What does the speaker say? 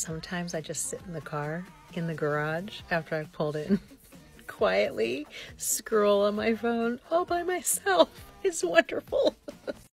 sometimes I just sit in the car in the garage after I've pulled in quietly, scroll on my phone all by myself. It's wonderful.